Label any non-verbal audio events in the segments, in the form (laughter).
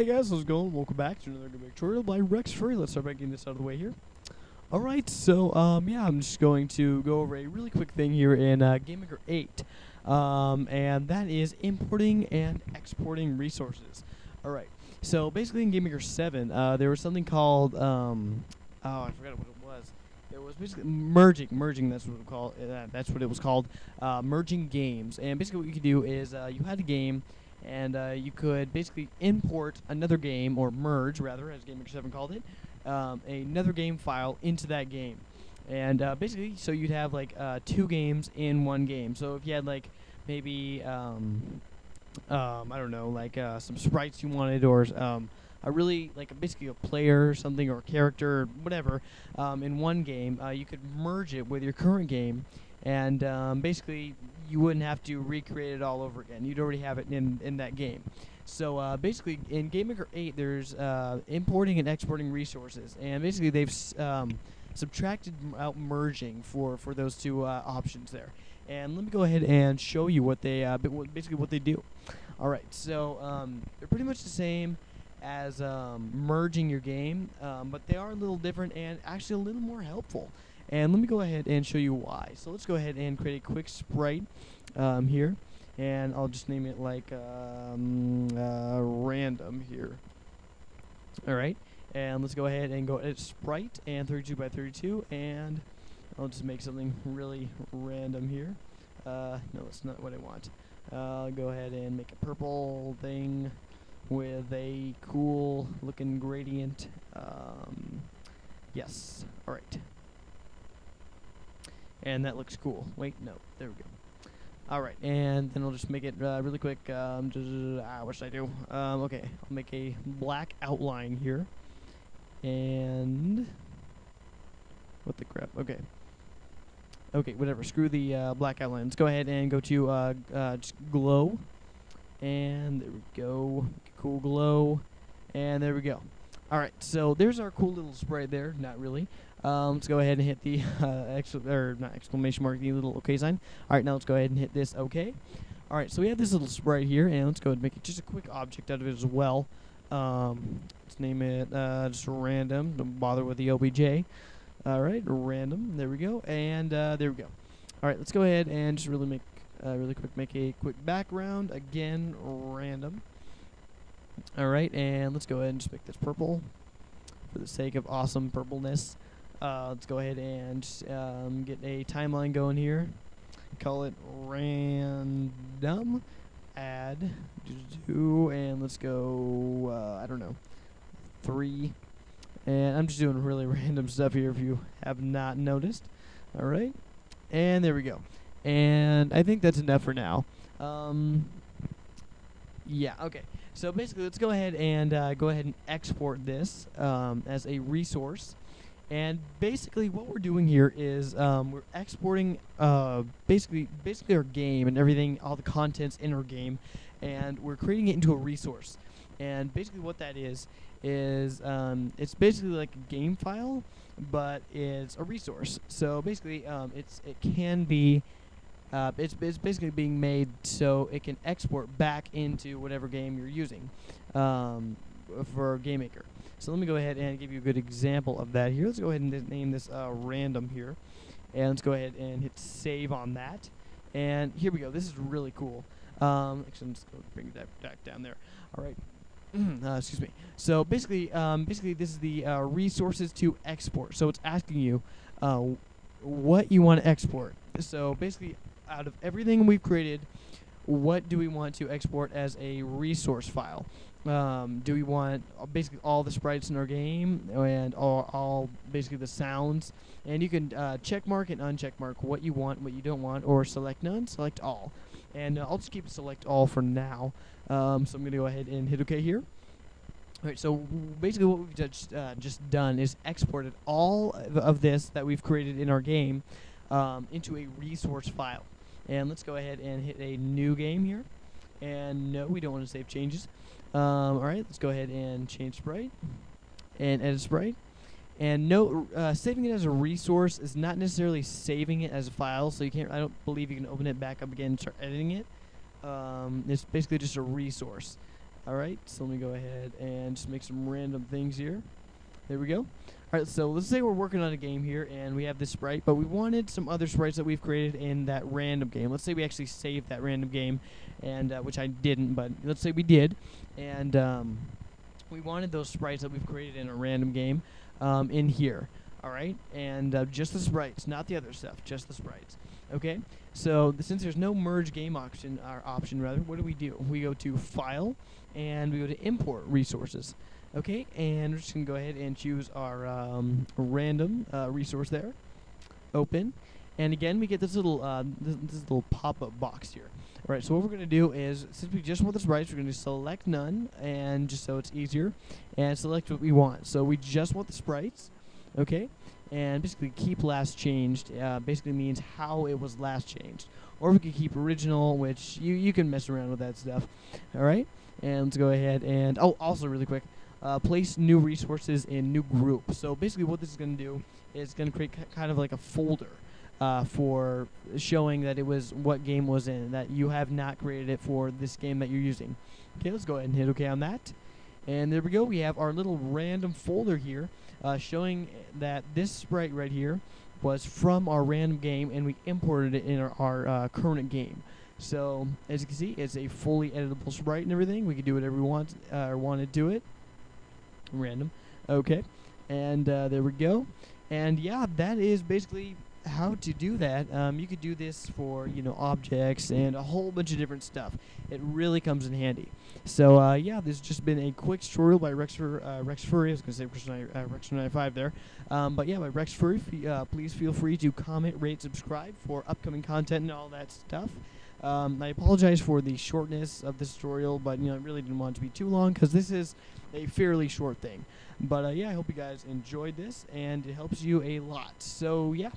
Hey guys, how's it going? Welcome back to another Good tutorial by Rex Furry. Let's start by getting this out of the way here. Alright, so um, yeah, I'm just going to go over a really quick thing here in uh, GameMaker 8. Um, and that is importing and exporting resources. Alright, so basically in GameMaker 7, uh, there was something called, um, oh, I forgot what it was. It was basically merging, merging. That's what it called. Uh, that's what it was called, uh, merging games. And basically, what you could do is uh, you had a game, and uh, you could basically import another game or merge, rather, as GameMaker 7 called it, um, another game file into that game. And uh, basically, so you'd have like uh, two games in one game. So if you had like maybe um, um, I don't know, like uh, some sprites you wanted, or um, a really like basically a player or something or a character or whatever um, in one game, uh, you could merge it with your current game, and um, basically you wouldn't have to recreate it all over again. You'd already have it in in that game. So uh, basically, in GameMaker 8, there's uh, importing and exporting resources, and basically they've um, subtracted out merging for for those two uh, options there. And let me go ahead and show you what they uh, basically what they do. All right, so um, they're pretty much the same as um, merging your game, um, but they are a little different and actually a little more helpful. And let me go ahead and show you why. So let's go ahead and create a quick sprite um, here, and I'll just name it like um, uh, random here. All right, and let's go ahead and go edit sprite and 32 by 32, and I'll just make something really random here. Uh, no, that's not what I want. Uh, I'll go ahead and make a purple thing with a cool looking gradient. Um, yes, all right. And that looks cool. Wait, no, there we go. All right, and then I'll just make it uh, really quick. Um, ah, what should I do? Um, okay, I'll make a black outline here. And what the crap? Okay. Okay, whatever. Screw the uh, black outline. Let's go ahead and go to uh, uh, just glow. And there we go. Cool glow. And there we go. All right, so there's our cool little spray there. Not really. Um, let's go ahead and hit the (laughs) uh, excl- or not exclamation mark, the little OK sign. All right, now let's go ahead and hit this OK. All right, so we have this little sprite here, and let's go ahead and make it just a quick object out of it as well. Um, let's name it uh, just random. Don't bother with the OBJ. All right, random. There we go, and uh, there we go. All right, let's go ahead and just really make uh, really quick make a quick background again, random. All right, and let's go ahead and just make this purple for the sake of awesome purpleness. Uh, let's go ahead and um, get a timeline going here. Call it random. Add do and let's go. Uh, I don't know, three. And I'm just doing really (laughs) random stuff here if you have not noticed. All right, and there we go. And I think that's enough for now. Um, yeah. Okay. So basically, let's go ahead and uh, go ahead and export this um, as a resource. And basically, what we're doing here is um, we're exporting uh, basically basically our game and everything, all the contents in our game, and we're creating it into a resource. And basically, what that is is um, it's basically like a game file, but it's a resource. So basically, um, it's it can be uh, it's, it's basically being made so it can export back into whatever game you're using um, for GameMaker. So let me go ahead and give you a good example of that here. Let's go ahead and name this uh, random here. And let's go ahead and hit save on that. And here we go. This is really cool. Um, actually, I'm just going to bring that back down there. All right. (clears throat) uh, excuse me. So basically, um, basically, this is the uh, resources to export. So it's asking you uh, what you want to export. So basically, out of everything we've created, what do we want to export as a resource file? Um, do we want basically all the sprites in our game and all, all basically the sounds? And you can uh, check mark and uncheck mark what you want, what you don't want, or select none, select all. And uh, I'll just keep it select all for now. Um, so I'm going to go ahead and hit OK here. All right, so basically what we've just uh, just done is exported all of, of this that we've created in our game um, into a resource file. And let's go ahead and hit a new game here. And no, we don't want to save changes. Um, all right, let's go ahead and change sprite and edit sprite. And no, uh, saving it as a resource is not necessarily saving it as a file, so you can't. I don't believe you can open it back up again and start editing it. Um, it's basically just a resource. All right, so let me go ahead and just make some random things here. There we go. All right, so let's say we're working on a game here and we have this sprite, but we wanted some other sprites that we've created in that random game. Let's say we actually saved that random game, and uh, which I didn't, but let's say we did, and um, we wanted those sprites that we've created in a random game um, in here. All right, and uh, just the sprites, not the other stuff, just the sprites. Okay, so th- since there's no merge game option, or option rather, what do we do? We go to File, and we go to Import Resources. Okay, and we're just gonna go ahead and choose our um, random uh, resource there. Open, and again we get this little uh, this, this little pop-up box here. All right, so what we're gonna do is since we just want the sprites, we're gonna select none, and just so it's easier, and select what we want. So we just want the sprites, okay, and basically keep last changed. Uh, basically means how it was last changed, or we could keep original, which you you can mess around with that stuff. All right, and let's go ahead and oh also really quick uh, place new resources in new group. So basically, what this is going to do is going to create kind of like a folder uh, for showing that it was what game was in that you have not created it for this game that you're using. Okay, let's go ahead and hit OK on that. And there we go. We have our little random folder here uh, showing that this sprite right here was from our random game and we imported it in our, our uh, current game. So as you can see, it's a fully editable sprite and everything. We can do whatever we want uh, or want to do it random. Okay, and uh, there we go. And yeah, that is basically how to do that. Um, you could do this for you know objects and a whole bunch of different stuff. It really comes in handy. So uh, yeah, this has just been a quick tutorial by Rex, Fur- uh, Rex Furry. I was gonna say Rex, uh, Rex 95 there, um, but yeah, by Rex Furry. Uh, please feel free to comment, rate, subscribe for upcoming content and all that stuff. Um, I apologize for the shortness of this tutorial, but you know I really didn't want it to be too long because this is a fairly short thing. But uh, yeah, I hope you guys enjoyed this and it helps you a lot. So yeah,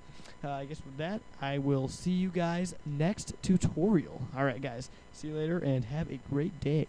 uh, I guess with that, I will see you guys next tutorial. All right, guys, see you later and have a great day.